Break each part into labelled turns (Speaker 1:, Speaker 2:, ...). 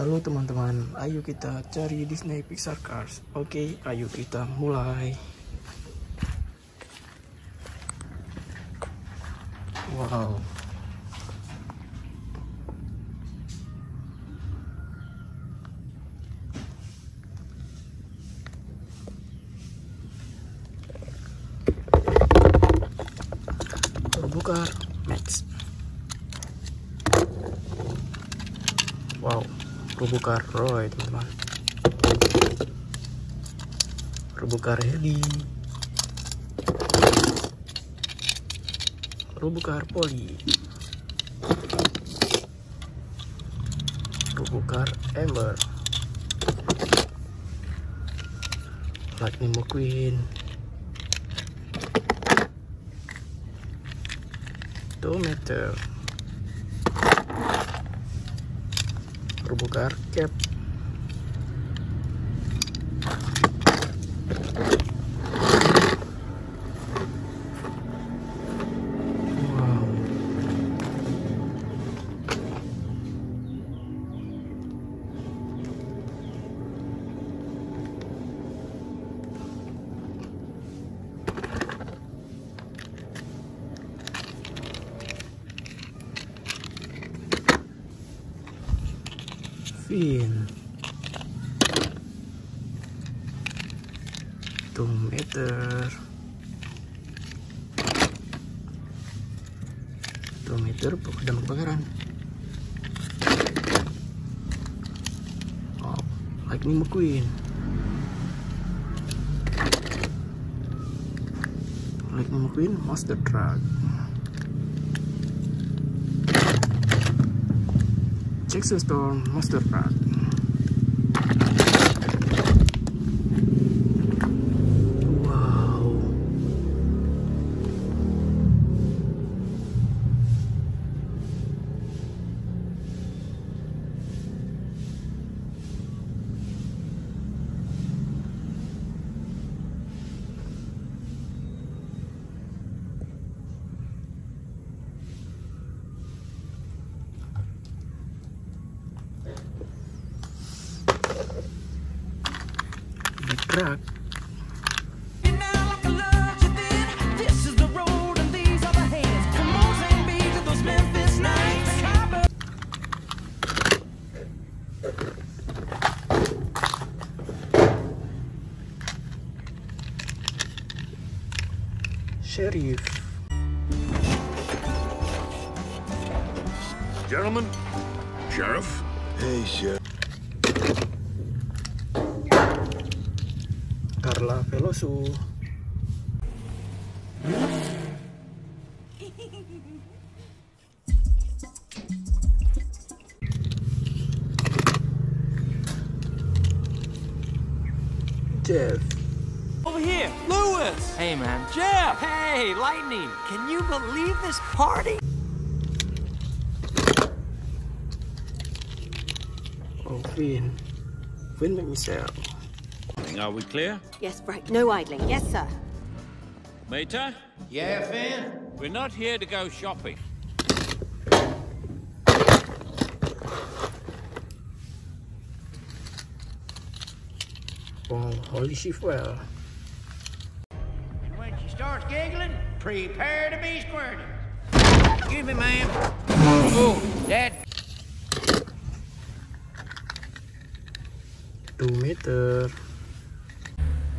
Speaker 1: Halo teman-teman, ayo kita cari Disney Pixar Cars. Oke, ayo kita mulai. Wow. Terbuka Max. Wow, Rubuh karoy ya, teman-teman. Rubuh karheli. Rubuh karpoli. Rubuh kar ember. Lightning McQueen Dometer terbuka arcade Fin. Two meter. Two meter pemadam kebakaran. Oh, Lightning McQueen. Lightning McQueen Monster Truck. Jackson Storm Monster Truck.
Speaker 2: Nights.
Speaker 1: Sheriff.
Speaker 3: Gentlemen, Sheriff,
Speaker 4: Hey, Sheriff.
Speaker 1: Carla Veloso. Jeff.
Speaker 2: Over here, Lewis. Hey, man. Jeff. Hey, Lightning. Can you believe this party?
Speaker 1: Oh, Finn. Finn McMissile.
Speaker 5: Are we clear?
Speaker 6: Yes, right. No idling. Yes, sir.
Speaker 5: Mater?
Speaker 7: Yeah, Finn?
Speaker 5: We're not here to go shopping.
Speaker 1: Oh, Holley Shiftwell.
Speaker 7: And when she starts giggling, prepare to be squirted. Excuse me, ma'am. Oh, that
Speaker 1: Tow Mater.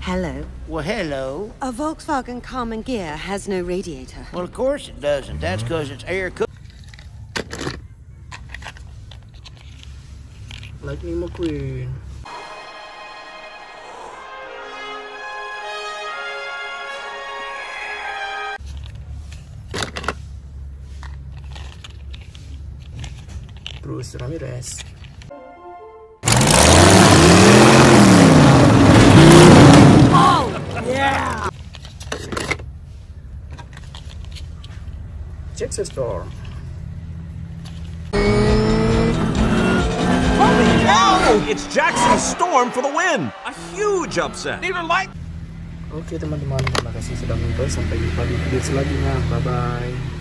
Speaker 6: Hello.
Speaker 7: Well, hello.
Speaker 6: A Volkswagen Karmann Ghia has no radiator.
Speaker 7: Well, of course it doesn't. That's because it's air cooled.
Speaker 1: Lightning McQueen. Cruz Ramirez. Jackson Storm.
Speaker 8: Oh, it's Jackson Storm for the win! A huge upset!
Speaker 2: Even like
Speaker 1: Oke teman-teman, terima kasih sudah nonton. Sampai jumpa di video selanjutnya. Bye-bye.